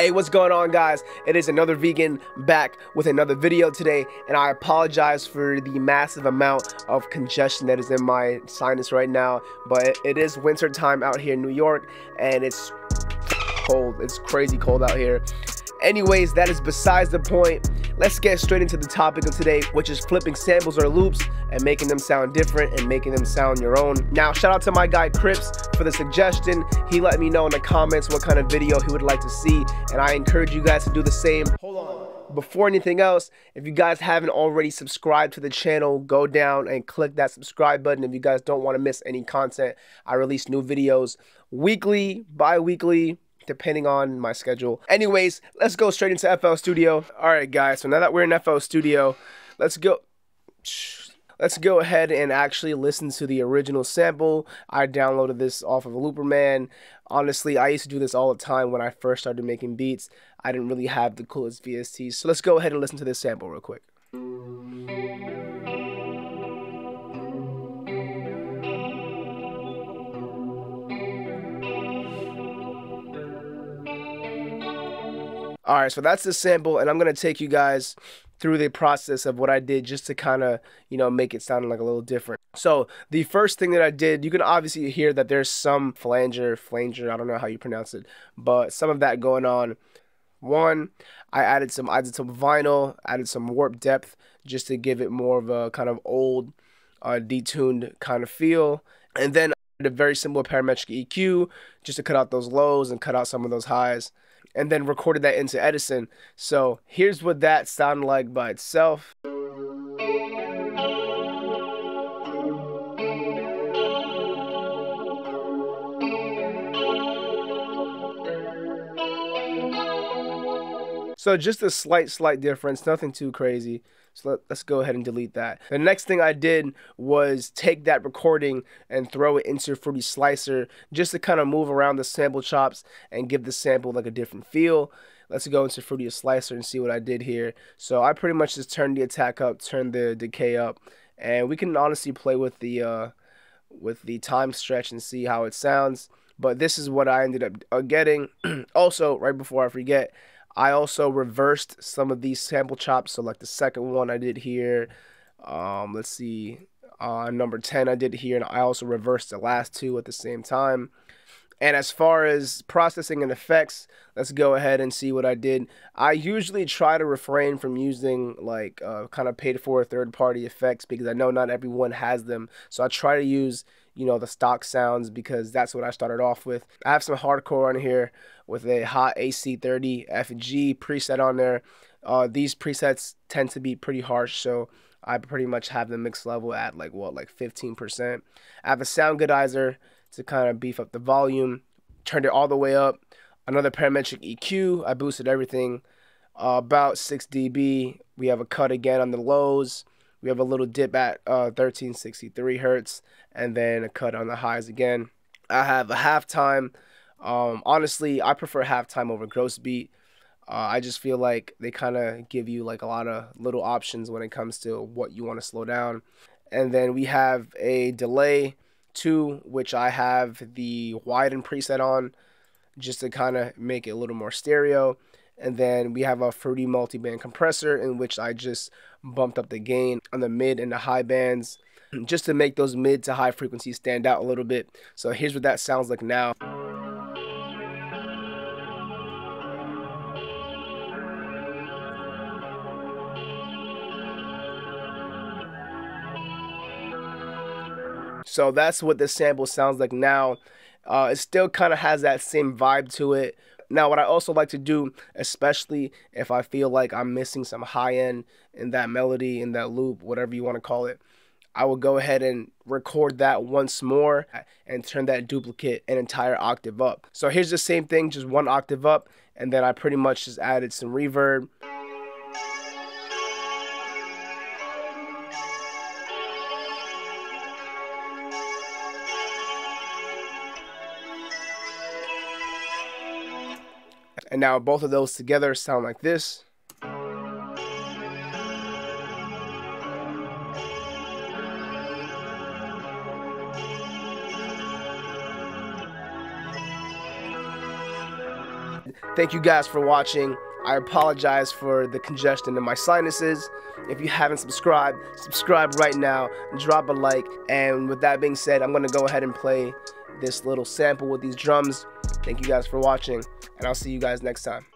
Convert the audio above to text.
Hey, what's going on guys? It is AnotherVGN back with another video today and I apologize for the massive amount of congestion that is in my sinus right now but it is winter time out here in New York and it's cold. It's crazy cold out here. Anyways, that is besides the point. Let's get straight into the topic of today, which is flipping samples or loops and making them sound different and making them sound your own. Now, shout out to my guy Cripz for the suggestion. He let me know in the comments what kind of video he would like to see, and I encourage you guys to do the same. Hold on. Before anything else, if you guys haven't already subscribed to the channel, go down and click that subscribe button if you guys don't want to miss any content. I release new videos weekly, bi-weekly, depending on my schedule. Anyways, let's go straight into FL Studio. All right, guys, so now that we're in FL Studio, let's go. Let's go ahead and actually listen to the original sample. I downloaded this off of Looperman. Honestly, I used to do this all the time when I first started making beats. I didn't really have the coolest VSTs. So let's go ahead and listen to this sample real quick. All right, so that's the sample, and I'm gonna take you guys through the process of what I did just to kind of, you know, make it sound like a little different. So the first thing that I did, you can obviously hear that there's some flanger, flanger, I don't know how you pronounce it, but some of that going on. One, I added some, I added some vinyl, added some warp depth just to give it more of a kind of old, uh, detuned kind of feel. And then a very simple parametric EQ just to cut out those lows and cut out some of those highs and then recorded that into Edison. So here's what that sounded like by itself. So just a slight, slight difference, nothing too crazy. So let, us go ahead and delete that. The next thing I did was take that recording and throw it into Fruity Slicer just to kind of move around the sample chops and give the sample like a different feel. Let's go into Fruity Slicer and see what I did here. So I pretty much just turned the attack up, turned the decay up, and we can honestly play with the uh, with the time stretch and see how it sounds. But this is what I ended up uh, getting. also, right before I forget, I also reversed some of these sample chops. So like the second one I did here, um, let's see, uh, number 10 I did here, and I also reversed the last two at the same time. And as far as processing and effects, let's go ahead and see what I did. I usually try to refrain from using like uh, kind of paid for third party effects because I know not everyone has them. So I try to use you know the stock sounds because that's what I started off with. I have some hardcore on here with a hot AC30 FG preset on there. Uh, these presets tend to be pretty harsh, so I pretty much have the mix level at like what like 15%. I have a Soundgoodizer to kind of beef up the volume. Turned it all the way up. Another parametric EQ. I boosted everything uh, about 6 dB. We have a cut again on the lows. We have a little dip at uh, 1363 hertz, and then a cut on the highs again. I have a halftime. Um, honestly, I prefer halftime over gross beat. Uh, I just feel like they kind of give you like a lot of little options when it comes to what you want to slow down. And then we have a delay two, which I have the widen preset on just to kind of make it a little more stereo. And then we have a fruity multi-band compressor in which I just bumped up the gain on the mid and the high bands just to make those mid to high frequencies stand out a little bit. So here's what that sounds like now. So that's what the sample sounds like now. Uh, it still kind of has that same vibe to it. Now, what I also like to do, especially if I feel like I'm missing some high end in that melody, in that loop, whatever you want to call it, I will go ahead and record that once more and turn that duplicate an entire octave up. So here's the same thing, just one octave up, and then I pretty much just added some reverb. And now both of those together sound like this. Thank you guys for watching. I apologize for the congestion in my sinuses. If you haven't subscribed, subscribe right now, drop a like, and with that being said, I'm gonna go ahead and play this little sample with these drums. Thank you guys for watching, and I'll see you guys next time.